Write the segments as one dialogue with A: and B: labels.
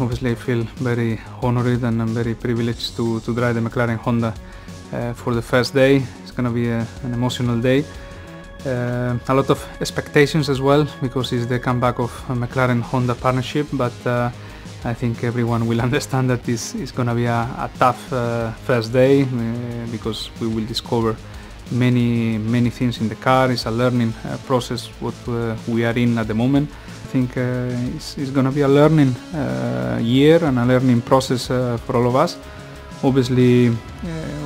A: Obviously I feel very honored and I'm very privileged to, to drive the McLaren Honda uh, for the first day. It's going to be a, an emotional day. Uh, a lot of expectations as well because it's the comeback of McLaren Honda partnership but uh, I think everyone will understand that this is going to be a, a tough uh, first day uh, because we will discover many many things in the car. It's a learning uh, process what uh, we are in at the moment. I think uh, it's, it's going to be a learning uh, year and a learning process uh, for all of us. Obviously,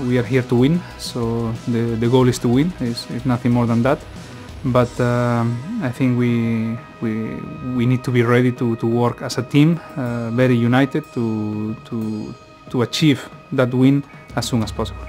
A: we are here to win, so the, the goal is to win. It's, it's nothing more than that. But um, I think we, we, we need to be ready to, to work as a team, very united to, to, to achieve that win as soon as possible.